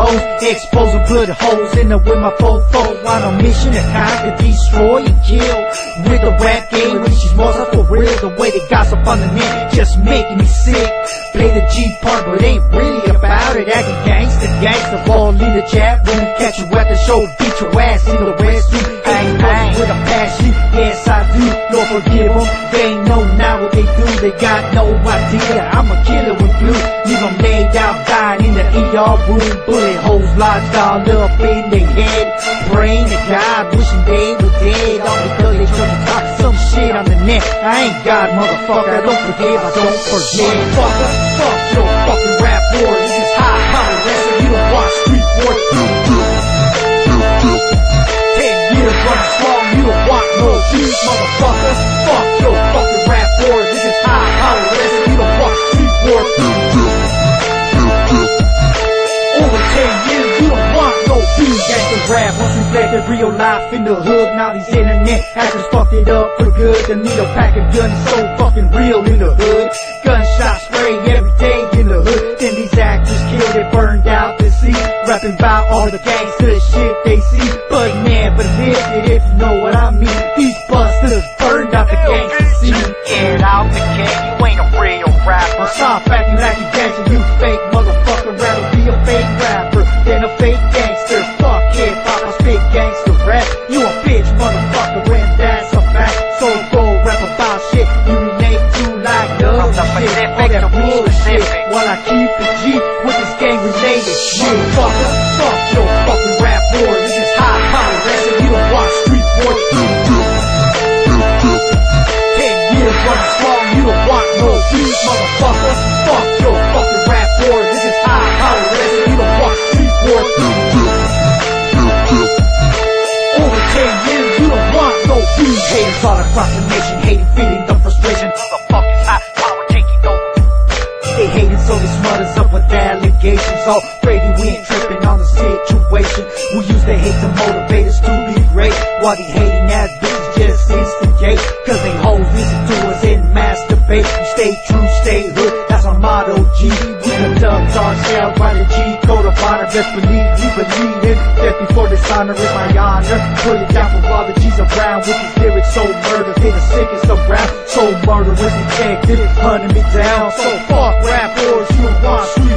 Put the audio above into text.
Expose and put holes in it with my fofo On a mission and I to destroy and kill? With the rap game, is more for real. The way they gossip on the net, just making me sick. Play the G part, but ain't really about it. Acting gangster, gangster, all in the chat room Catch you at the show, beat your ass in the restroom Hang, hang, with a passion, yes I do. Lord forgive them, they ain't know now what they do. They got no idea, I'm a killer with blue Leave them laid out, in the ER room Bullet holes locked all up in their head. Praying to God, wishing they were dead All because they tried to talk some shit on the net. I ain't God, motherfucker, I don't forgive, I don't forget. Fucker, fuck your fucking rap war This is high power wrestling, you don't watch Street War Ten years running strong, you don't want no peace, motherfucker real life in the hood. Now these internet actors fucked it up for good. The needle pack of guns so fucking real in the hood. Gunshot spray every day in the hood. Then these actors killed it, burned out the sea Rapping about all the gangster shit they see. But never lived it if you know what I mean. These busters burned out the gangster scene. Get out the game, you ain't a real rapper. Stop acting like you gangster, you fake motherfucker. Rather be a fake rapper than a fake gangster rap about shit. You relate to like love shit. All that bullshit. While I keep it G with this gang related shit. Fucker, all across the nation, hating, feeling the frustration. Who the fuck is high power taking over? They hating, so they smut us up with allegations. Already we ain't tripping on the situation. We use the hate to motivate us to be great. While the hating ass bitches just instigate. Cause they hold listen to us and masturbate. We stay true, stay hood, that's our motto, G. We conduct ourselves by the G best believe we believe in death before dishonor is my honor. Pull it down for all the G's around with his lyrics so murder. Hit the sickest around, so murderous, he can't get it, hunting me down. So fuck rap wars, you want